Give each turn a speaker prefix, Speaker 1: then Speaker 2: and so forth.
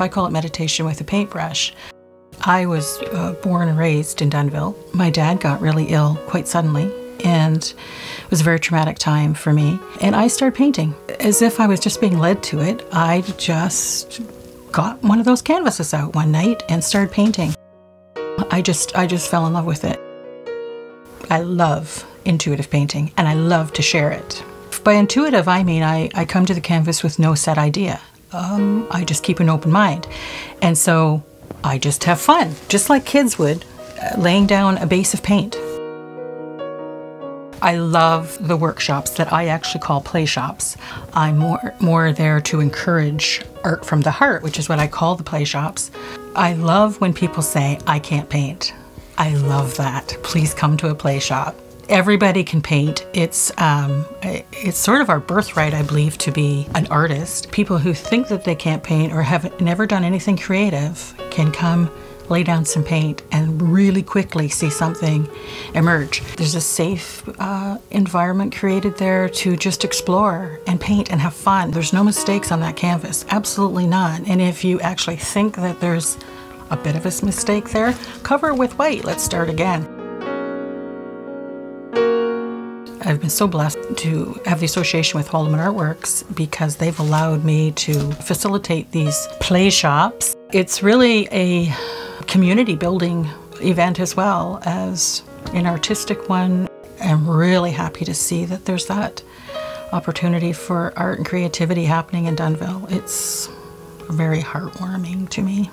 Speaker 1: I call it meditation with a paintbrush. I was uh, born and raised in Dunnville. My dad got really ill quite suddenly, and it was a very traumatic time for me. And I started painting as if I was just being led to it. I just got one of those canvases out one night and started painting. I just I just fell in love with it. I love intuitive painting and I love to share it. By intuitive, I mean I, I come to the canvas with no set idea. Um, I just keep an open mind. And so I just have fun, just like kids would, uh, laying down a base of paint. I love the workshops that I actually call play shops. I'm more, more there to encourage art from the heart, which is what I call the play shops. I love when people say, I can't paint. I love that. Please come to a play shop everybody can paint. It's um, it's sort of our birthright, I believe, to be an artist. People who think that they can't paint or have never done anything creative can come lay down some paint and really quickly see something emerge. There's a safe uh, environment created there to just explore and paint and have fun. There's no mistakes on that canvas, absolutely none. And if you actually think that there's a bit of a mistake there, cover it with white. Let's start again. I've been so blessed to have the association with Haldimand Artworks because they've allowed me to facilitate these play shops. It's really a community building event as well as an artistic one. I'm really happy to see that there's that opportunity for art and creativity happening in Dunnville. It's very heartwarming to me.